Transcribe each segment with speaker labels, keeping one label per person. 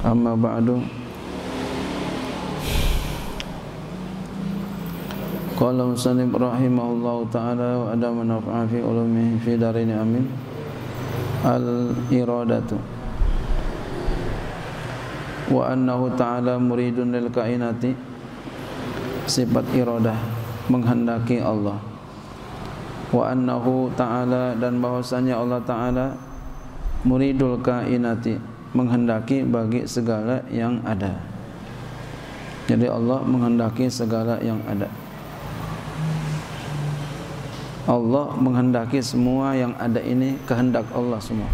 Speaker 1: Quwata illa billahil aliyyil azim Amma ba'du. Qala musannif rahimahullahu ta'ala wa adama nafa'a fi ulumihi fi darini amin. Al-iradatu. Wa annahu ta'ala muridun lil kainati. Sifat iradah Menghendaki Allah. Wa annahu ta'ala dan bahwasanya Allah ta'ala Muridul kainati Menghendaki bagi segala yang ada Jadi Allah menghendaki segala yang ada Allah menghendaki semua yang ada ini kehendak Allah semua.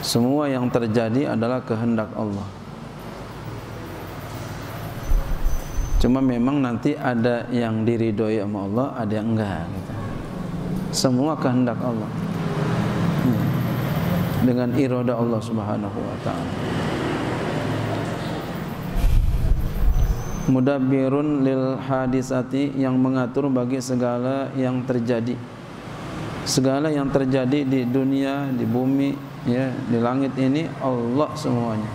Speaker 1: Semua yang terjadi adalah kehendak Allah. Cuma memang nanti ada yang diridhoi sama Allah, ada yang enggak gitu. Semua kehendak Allah. Dengan irada Allah Subhanahu wa taala. mudabbirun lil hadisati yang mengatur bagi segala yang terjadi segala yang terjadi di dunia di bumi ya di langit ini Allah semuanya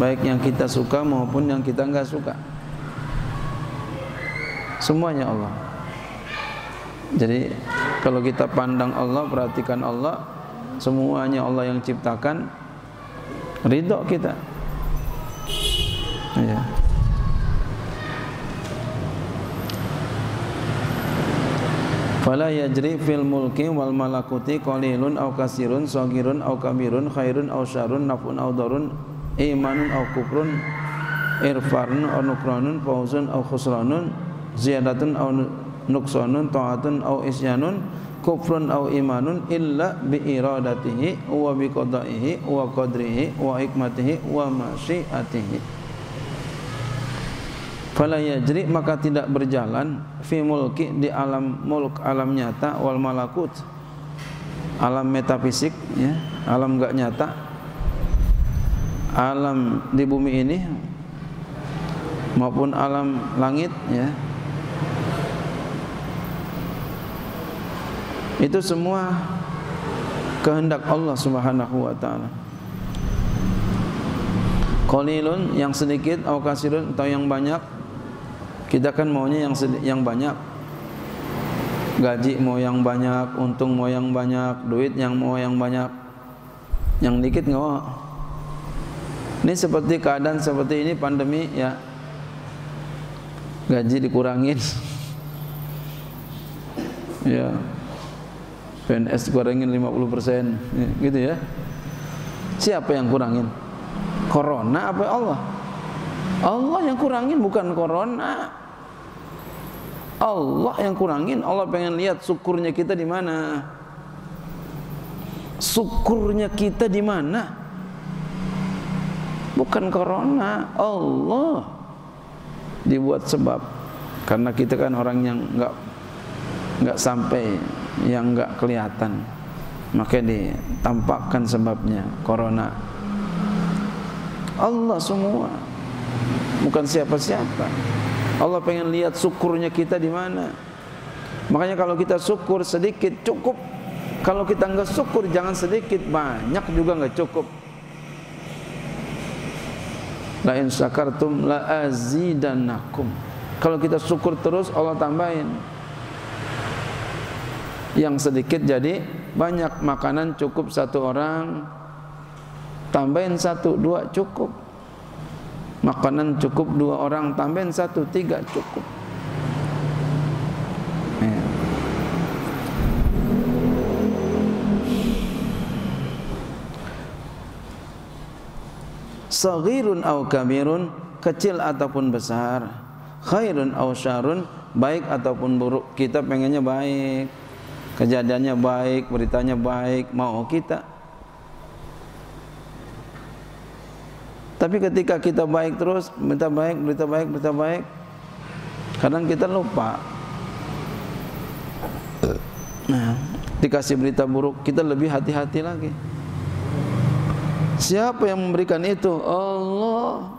Speaker 1: baik yang kita suka maupun yang kita enggak suka semuanya Allah. Jadi kalau kita pandang Allah perhatikan Allah semuanya Allah yang ciptakan ridho kita. Ya Fala yajri fil mulki wal malakuti qalilun aw kasirun sagirun aw kabirun khairun aw syarrun nafun aw darun imanun aw kufrun irfarun aw nukranun fawzun aw khusranun ziyadatun aw nuksanun ta'atun aw isyanun kufrun aw imanun illa bi iradatihi wa bi qada'ihi wa qadrihi wa hikmatihi wa masyiatihi. Fala yajri maka tidak berjalan fi mulki di alam mulk alam nyata wal malakut. Alam metafisik ya alam enggak nyata. Alam di bumi ini maupun alam langit ya itu semua kehendak Allah Subhanahu wa taala qalilun yang sedikit atau kasirun atau yang banyak kita kan maunya yang yang banyak. Gaji mau yang banyak, untung mau yang banyak, duit yang mau yang banyak. Yang dikit nggak mau. Ini seperti keadaan seperti ini pandemi ya. Gaji dikurangin. ya. PNS dikurangin 50% ya, gitu ya. Siapa yang kurangin? Corona apa Allah? Allah yang kurangin bukan corona. Allah yang kurangin Allah pengen lihat syukurnya kita di mana syukurnya kita di mana bukan corona Allah dibuat sebab karena kita kan orang yang enggak enggak sampai yang enggak kelihatan maka ditampakkan sebabnya corona Allah semua bukan siapa-siapa Allah pengen lihat syukurnya kita di mana. Makanya kalau kita syukur sedikit cukup. Kalau kita enggak syukur jangan sedikit, banyak juga enggak cukup. La in syakartum la azidannakum. Kalau kita syukur terus Allah tambahin. Yang sedikit jadi banyak makanan cukup satu orang. Tambahin satu dua cukup. Makanan cukup dua orang tambahin satu tiga cukup. Ya. Saghirun au kabirun kecil ataupun besar. Khairun au syarun baik ataupun buruk kita pengennya baik kejadiannya baik, beritanya baik, mau kita. Tapi ketika kita baik terus, berita baik, berita baik, berita baik, kadang kita lupa. Nah, dikasih berita buruk, kita lebih hati-hati lagi. Siapa yang memberikan itu? Allah.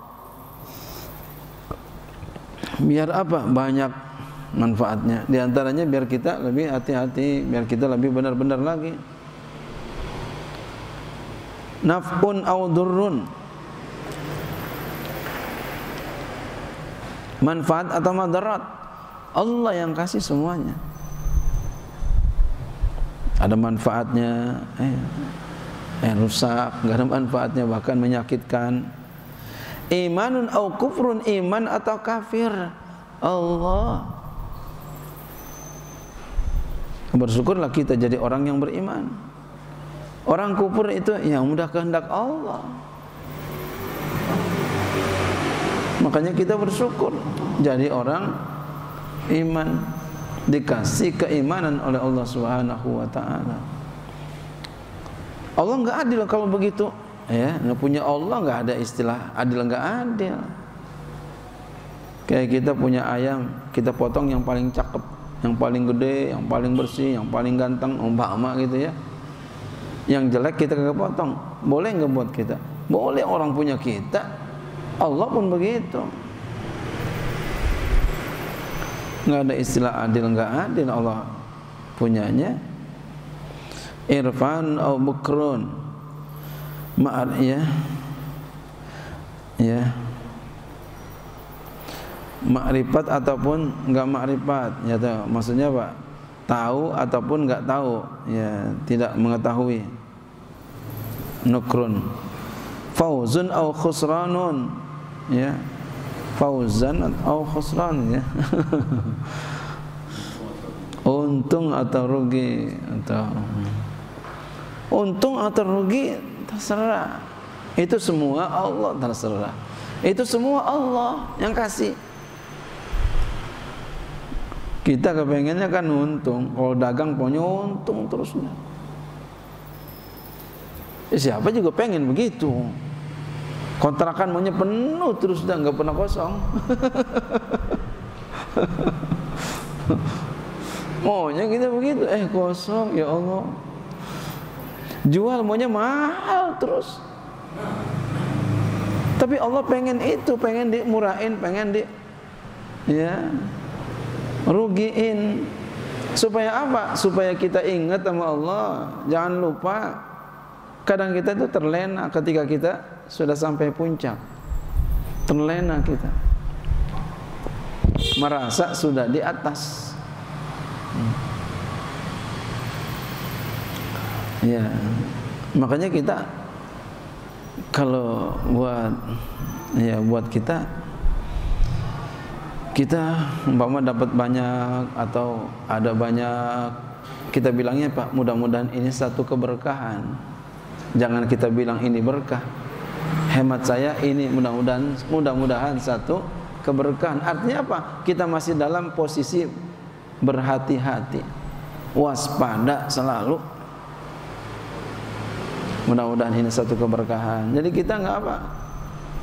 Speaker 1: Biar apa? Banyak manfaatnya. Di antaranya biar kita lebih hati-hati, biar kita lebih benar-benar lagi. Naf'un au durrun. Manfaat atau madarat. Allah yang kasih semuanya. Ada manfaatnya, eh, eh rusak, enggak ada manfaatnya bahkan menyakitkan. Imanun au kufrun iman atau kafir. Allah Bersyukurlah kita jadi orang yang beriman. Orang kufur itu yang mudah kehendak Allah. Makanya kita bersyukur jadi orang iman dikasih keimanan oleh Allah Subhanahu wa taala. Allah enggak adil kalau begitu. Ya, enggak punya Allah enggak ada istilah adil enggak adil. Kayak kita punya ayam, kita potong yang paling cakep yang paling gede, yang paling bersih, yang paling ganteng, umpama gitu ya. Yang jelek kita kagak potong. Boleh nggak buat kita? Boleh orang punya kita. Allah pun begitu. Nggak ada istilah adil nggak adil Allah punyanya. Irfan atau bukrun. Ma'ar ya. Ya makrifat ataupun enggak makrifat. Ya tahu maksudnya Pak tahu ataupun enggak tahu. Ya tidak mengetahui. Nukrun. Fauzun au khusranun. Ya. Fauzan atau khusran ya. Untung atau rugi? Atau untung atau rugi? Terserah. Itu semua Allah terserah. Itu semua Allah yang kasih kita kepengennya kan untung. Kalau dagang punya untung terusnya. Ya, siapa juga pengen begitu. Kontrakan maunya penuh terus dan nggak pernah kosong. maunya kita begitu, eh kosong ya Allah. Jual maunya mahal terus. Tapi Allah pengen itu, pengen dimurahin, pengen di ya rugiin supaya apa? Supaya kita ingat sama Allah. Jangan lupa kadang kita itu terlena ketika kita sudah sampai puncak. Terlena kita. Merasa sudah di atas. Ya, makanya kita kalau buat ya buat kita kita umpama dapat banyak atau ada banyak kita bilangnya Pak mudah-mudahan ini satu keberkahan. Jangan kita bilang ini berkah. Hemat saya ini mudah-mudahan mudah-mudahan satu keberkahan. Artinya apa? Kita masih dalam posisi berhati-hati waspada selalu. Mudah-mudahan ini satu keberkahan. Jadi kita nggak apa?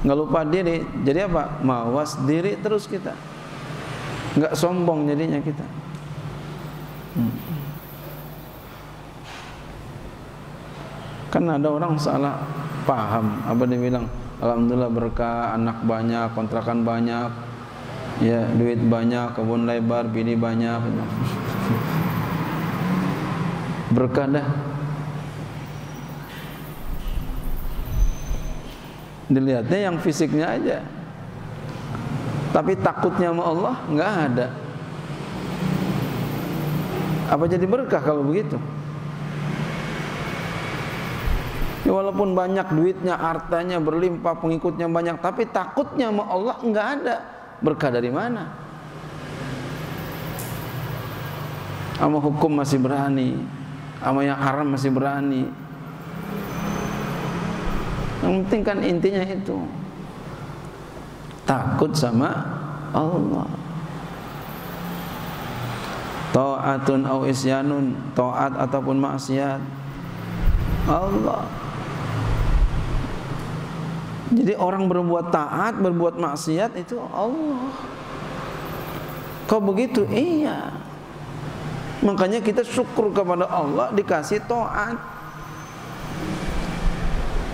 Speaker 1: Nggak lupa diri. Jadi apa? Mawas diri terus kita nggak sombong jadinya kita. Hmm. kan ada orang salah paham. Apa dia bilang? Alhamdulillah berkah anak banyak kontrakan banyak. Ya duit banyak kebun lebar bini banyak. Berkah dah. Dilihatnya yang fisiknya aja tapi takutnya sama Allah nggak ada. Apa jadi berkah kalau begitu? Ya, walaupun banyak duitnya, hartanya berlimpah, pengikutnya banyak, tapi takutnya sama Allah nggak ada. Berkah dari mana? Sama hukum masih berani, sama yang haram masih berani. Yang penting kan intinya itu takut sama Allah Ta'atun au isyanun, taat ataupun maksiat. Allah. Jadi orang berbuat taat, berbuat maksiat itu Allah. Kau begitu? Iya. Makanya kita syukur kepada Allah dikasih taat.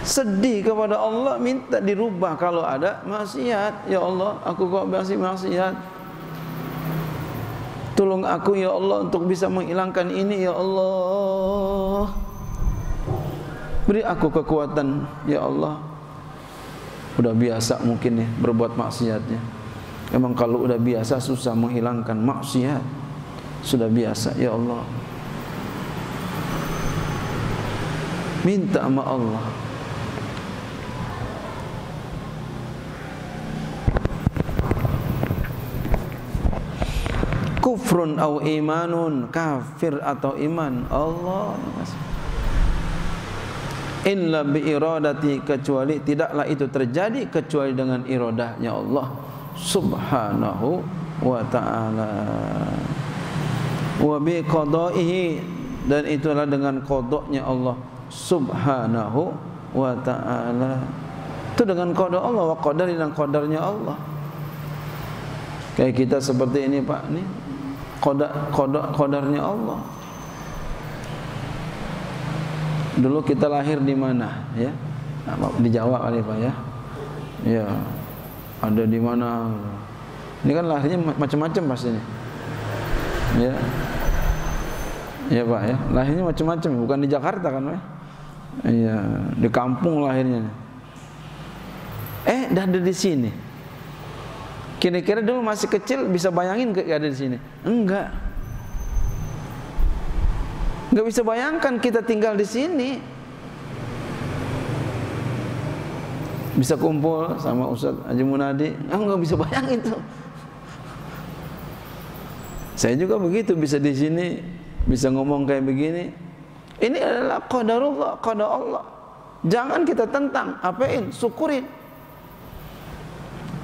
Speaker 1: Sedih kepada Allah minta dirubah kalau ada maksiat. Ya Allah, aku kok masih maksiat. Tolong aku ya Allah untuk bisa menghilangkan ini ya Allah. Beri aku kekuatan ya Allah. Udah biasa mungkin ya berbuat maksiatnya. Memang kalau udah biasa susah menghilangkan maksiat. Sudah biasa ya Allah. Minta sama Allah. Kufrun au imanun kafir atau iman Allah illa bi iradati kecuali tidaklah itu terjadi kecuali dengan iradahnya Allah subhanahu wa ta'ala. Wa bi qada'ihi dan itulah dengan kodoknya Allah subhanahu wa ta'ala. Itu dengan kodok Allah wa qadari dan qadarnya Allah. Kayak kita seperti ini Pak nih kodar, kodar, kodarnya Allah. Dulu kita lahir di mana, ya? Di Jawa kali Pak ya. Ya. Ada di mana? Ini kan lahirnya macam-macam pasti ini. Ya. Ya Pak ya. Lahirnya macam-macam, bukan di Jakarta kan Pak? Iya, di kampung lahirnya. Eh, dah ada di sini. Kira-kira dulu masih kecil bisa bayangin gak ada di sini? Enggak. Enggak bisa bayangkan kita tinggal di sini. Bisa kumpul sama Ustaz Haji Munadi, enggak bisa bayangin tuh. Saya juga begitu bisa di sini bisa ngomong kayak begini. Ini adalah qadarullah, qadar Allah. Jangan kita tentang, apain, syukurin.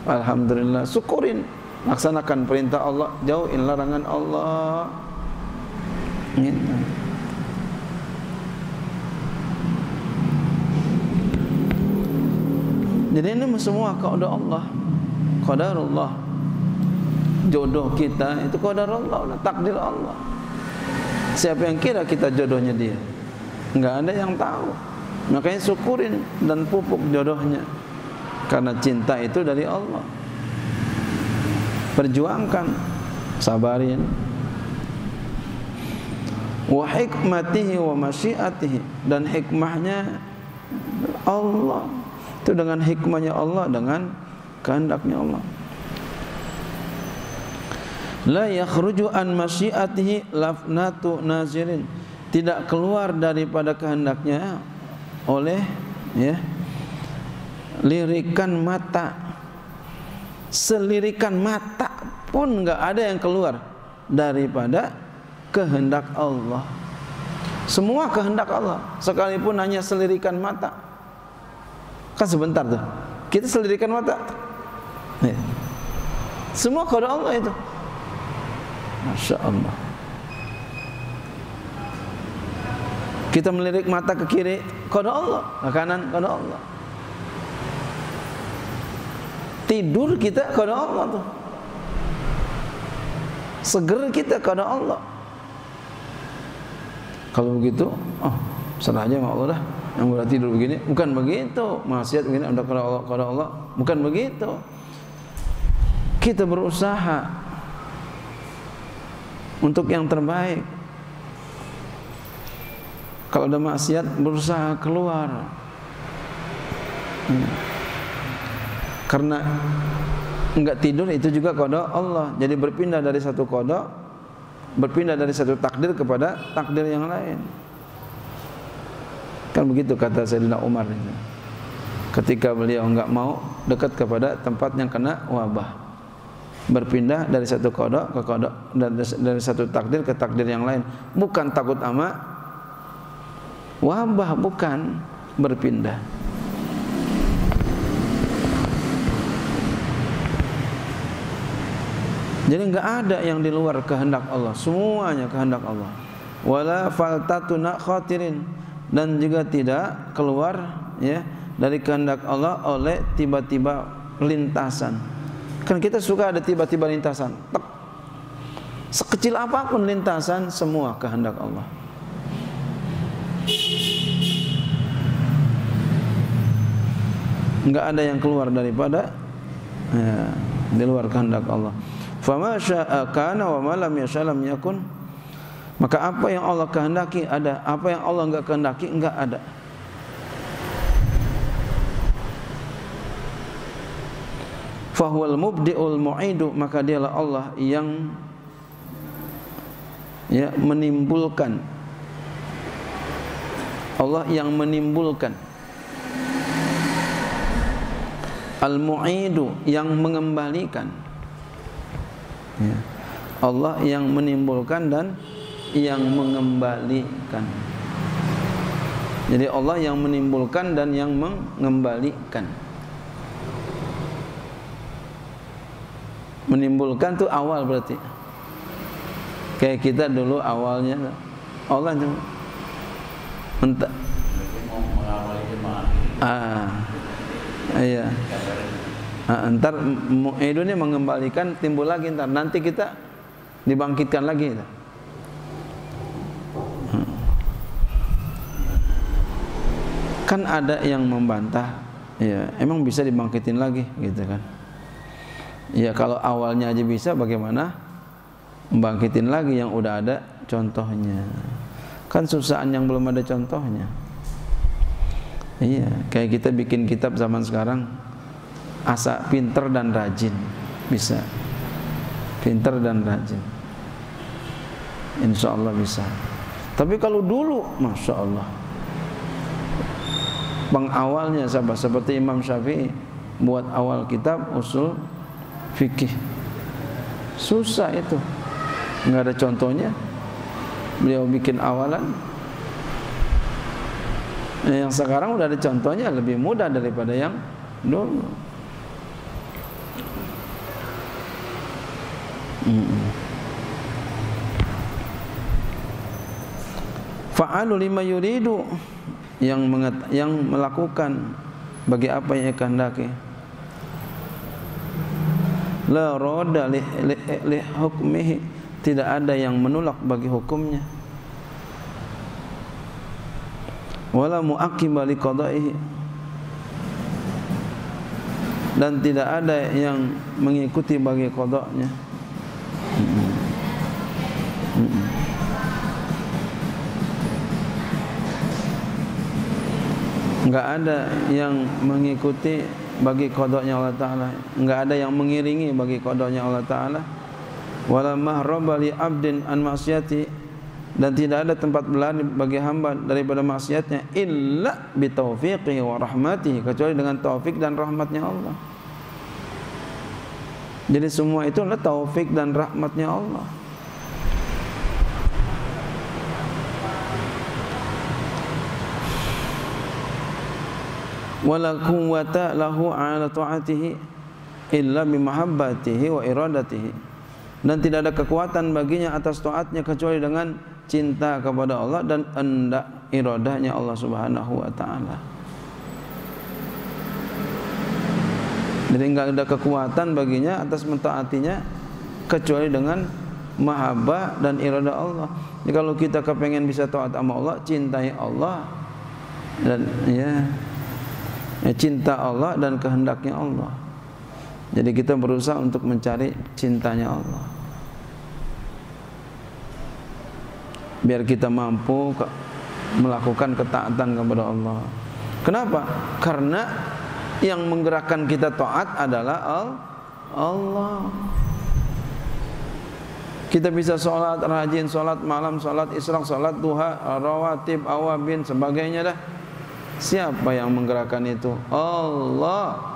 Speaker 1: Alhamdulillah. Syukurin. Laksanakan perintah Allah. Jauhin larangan Allah. Jadi ini semua kepada Allah. Qadarullah. Jodoh kita itu qadarullah. Takdir Allah. Siapa yang kira kita jodohnya dia? Enggak ada yang tahu. Makanya syukurin dan pupuk jodohnya karena cinta itu dari Allah. Perjuangkan. Sabarin. Wa hikmatihi wa masyiatihi. Dan hikmahnya Allah. Itu dengan hikmahnya Allah dengan kehendaknya Allah. La yakhruju an masyiatihi lafnatu nazirin. Tidak keluar daripada kehendaknya oleh ya lirikan mata. Selirikan mata pun enggak ada yang keluar daripada kehendak Allah. Semua kehendak Allah. Sekalipun hanya selirikan mata. Kan sebentar tuh. Kita selirikan mata? Ya. semua kehendak Allah itu. Masya Allah. Kita melirik mata ke kiri kehendak Allah. Ke kanan kehendak Allah tidur kita kepada Allah tuh. Seger kita kepada Allah. Kalau begitu oh serah aja sama Allah dah. Yang udah tidur begini bukan begitu. Maksiat begini udah kepada Allah, kepada Allah. Bukan begitu. Kita berusaha untuk yang terbaik. Kalau ada maksiat berusaha keluar. Hmm karena enggak tidur itu juga kodok Allah. Jadi berpindah dari satu kodok berpindah dari satu takdir kepada takdir yang lain. Kan begitu kata Sayyidina Umar ini. Ketika beliau enggak mau dekat kepada tempat yang kena wabah. Berpindah dari satu kodok ke kodok dari satu takdir ke takdir yang lain. Bukan takut ama wabah bukan. Berpindah Jadi enggak ada yang di luar kehendak Allah, semuanya kehendak Allah. Wala faltatuna khatirin dan juga tidak keluar ya dari kehendak Allah oleh tiba-tiba lintasan. Kan kita suka ada tiba-tiba lintasan. Tek. Sekecil apa pun lintasan semua kehendak Allah. Enggak ada yang keluar daripada ya, di luar kehendak Allah. Fama syaa wa ma yakun. Maka apa yang Allah kehendaki ada, apa yang Allah enggak kehendaki enggak ada. Fahuwal mubdi'ul mu'idu maka dialah Allah yang ya menimbulkan Allah yang menimbulkan al-mu'idu yang mengembalikan ya. Allah yang menimbulkan dan yang mengembalikan. Jadi Allah yang menimbulkan dan yang mengembalikan. Menimbulkan tu awal berarti. Kayak kita dulu awalnya Allah cuma entah ah iya ah, ntar ini mengembalikan timbul lagi ntar nanti kita dibangkitkan lagi hmm. kan ada yang membantah ya emang bisa dibangkitin lagi gitu kan. Ya kalau awalnya aja bisa bagaimana? Membangkitin lagi yang udah ada contohnya. Kan susaan yang belum ada contohnya. Iya kayak kita bikin kitab zaman sekarang asa pinter dan rajin. Bisa. Pinter dan rajin. Insya Allah bisa. Tapi kalau dulu masya Allah. Pengawalnya sahabat seperti Imam Syafi'i buat awal kitab usul fikih. Susah itu. Nggak ada contohnya. Beliau bikin awalan. Yang sekarang udah ada contohnya lebih mudah daripada yang dulu Fa'alu lima yuridu yang yang melakukan bagi apa yang kehendaki. La roda li, li, li hukmihi tidak ada yang menolak bagi hukumnya. Wala muaqqiba li qada'ihi dan tidak ada yang mengikuti bagi qada'nya enggak ada yang mengikuti bagi kodoknya Allah Ta'ala Enggak ada yang mengiringi bagi kodoknya Allah Ta'ala Wala mahraba li abdin an maksiati dan tidak ada tempat berlari bagi hamba daripada maksiatnya illa bi taufiqi wa rahmatihi kecuali dengan taufik dan rahmatnya Allah. Jadi semua itu adalah taufik dan rahmatnya Allah. Wala quwwata lahu ala ta'atihi illa bimahabbatihi wa iradatihi dan tidak ada kekuatan baginya atas taatnya kecuali dengan cinta kepada Allah dan hendak iradahnya Allah Subhanahu wa taala. Jadi enggak ada kekuatan baginya atas mentaatinya kecuali dengan mahabbah dan iradah Allah. Jadi kalau kita kepengen bisa taat sama Allah, cintai Allah dan ya ya, cinta Allah dan kehendaknya Allah. Jadi kita berusaha untuk mencari cintanya Allah. Biar kita mampu melakukan ketaatan kepada Allah. Kenapa? Karena yang menggerakkan kita taat adalah Allah. Kita bisa sholat rajin, sholat malam, sholat israk, sholat duha, rawatib, awabin, sebagainya dah Siapa yang menggerakkan itu? Allah.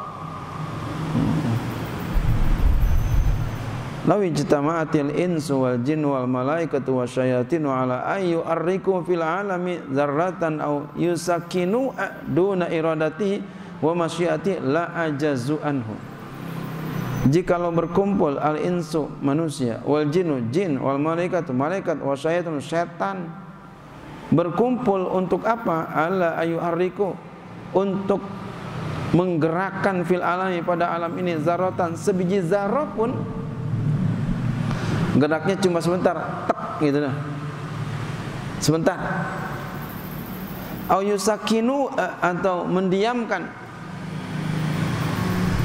Speaker 1: Law ijtama'atil insu wal jin wal malaikatu wasyayatin ala ayu arriku fil alami dzarratan au yusakinu duna iradati wa masyiati la ajazu anhu. Jikalau berkumpul al insu manusia wal jinnu jin wal malaikat malaikat wa syaitun syaitan berkumpul untuk apa? Alla ayu arriku untuk menggerakkan fil alami pada alam ini zaratan sebiji zarah pun geraknya cuma sebentar tek gitu nah sebentar. Au yusakinu eh, atau mendiamkan.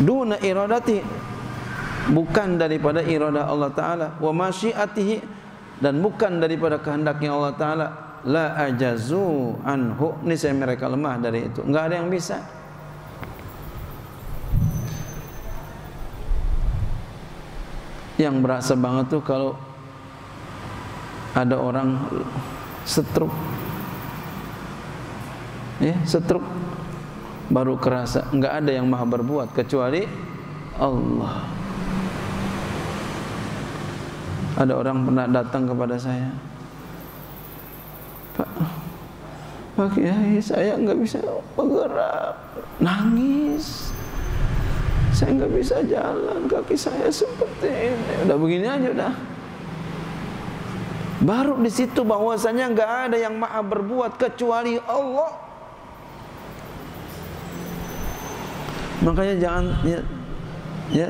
Speaker 1: Duna iradati. Bukan daripada iradah Allah taala. Wa masyiatihi dan bukan daripada kehendaknya Allah taala la ajazu anhu. Ini saya mereka lemah dari itu. Enggak ada yang bisa. Yang berasa banget tuh kalau ada orang setruk. Ya setruk. Baru kerasa. Enggak ada yang maha berbuat kecuali Allah. Ada orang pernah datang kepada saya Pak Pak Kiai saya nggak bisa bergerak. Nangis. Saya nggak bisa jalan. Kaki saya seperti ini. Udah begini aja udah. Baru di situ bahwasanya nggak ada yang maha berbuat kecuali Allah. Makanya jangan ya, ya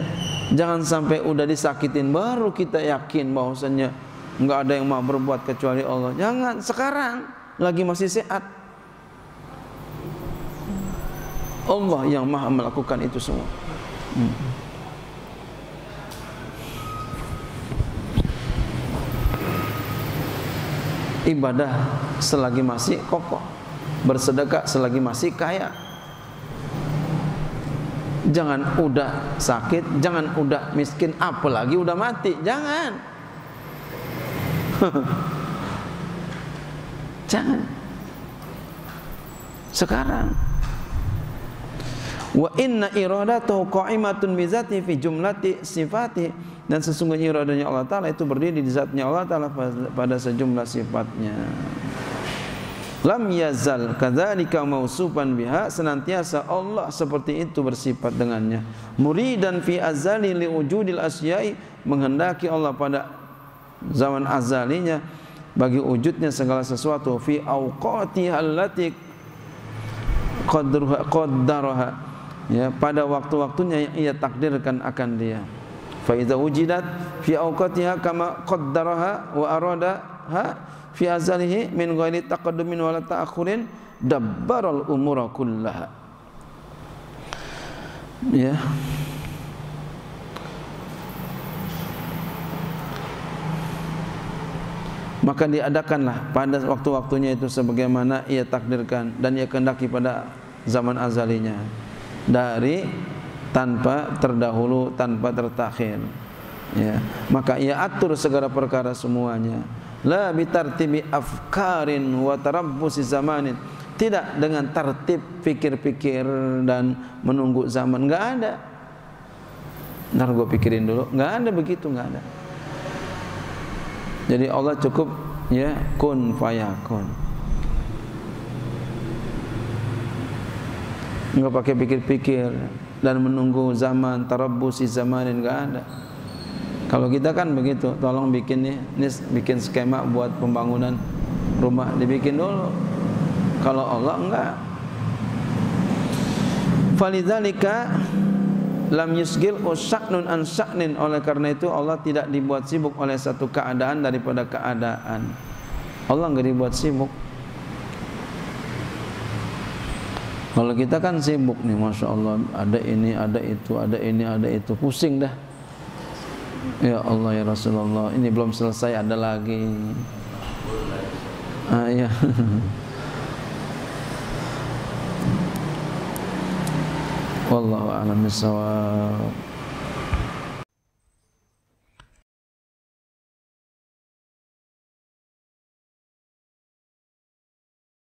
Speaker 1: Jangan sampai udah disakitin. Baru kita yakin bahwasanya nggak ada yang mau berbuat kecuali Allah. Jangan sekarang lagi masih sehat. Allah yang maha melakukan itu semua. Hmm. Ibadah selagi masih kokoh, bersedekah selagi masih kaya, jangan udah sakit, jangan udah miskin, apalagi udah mati, jangan. jangan. Sekarang. Wa inna iradatahu qa'imatun bi zati fi jumlati sifati dan sesungguhnya iradanya Allah taala itu berdiri di zatnya Allah taala pada sejumlah sifatnya. Lam yazal kadzalika mausufan biha. Senantiasa Allah seperti itu bersifat dengannya. Muridan fi azali li wujudil asyai. Menghendaki Allah pada zaman azalinya bagi wujudnya segala sesuatu fi awqati allati qaddaraha. Ya pada waktu-waktunya yang ia takdirkan akan dia. Fa iza wujidat fi awqatiha kama qaddaraha wa aradaha fi azalihi min ghairi taqaddumin wala ta'akhurin dabbaral umura kullaha. Ya maka diadakanlah pada waktu-waktunya itu sebagaimana ia takdirkan dan ia kehendaki pada zaman azalinya. Dari tanpa terdahulu tanpa tertakhir ya. Maka ia atur segala perkara semuanya. La bitartibi afkarin wa tarabbusi zamanin. Tidak dengan tertib pikir-pikir dan menunggu zaman. Enggak ada. Ntar gue pikirin dulu. Enggak ada begitu enggak ada jadi Allah cukup ya kun fayakun enggak pakai pikir-pikir dan menunggu zaman tarabbusi zamanin enggak ada kalau kita kan begitu, tolong bikin nih, ini bikin skema buat pembangunan rumah dibikin dulu. Kalau Allah enggak. Falidzalika lam yusgil usaknun an saknin oleh karena itu Allah tidak dibuat sibuk oleh satu keadaan daripada keadaan. Allah enggak dibuat sibuk. Kalau kita kan sibuk nih, masya Allah, ada ini, ada itu, ada ini, ada itu, pusing dah. Ya Allah ya Rasulullah ini belum selesai ada lagi ah, ya. Wallahu a'lam bishawab